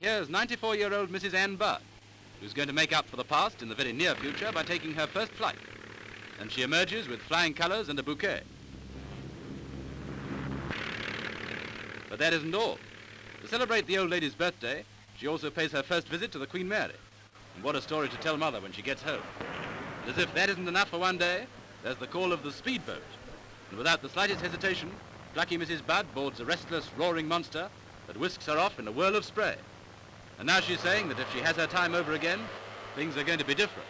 Here's 94-year-old Mrs. Anne Budd, who's going to make up for the past in the very near future by taking her first flight. And she emerges with flying colors and a bouquet. But that isn't all. To celebrate the old lady's birthday, she also pays her first visit to the Queen Mary. And what a story to tell Mother when she gets home. And as if that isn't enough for one day, there's the call of the speedboat. And without the slightest hesitation, plucky Mrs. Budd boards a restless, roaring monster that whisks her off in a whirl of spray. And now she's saying that if she has her time over again, things are going to be different.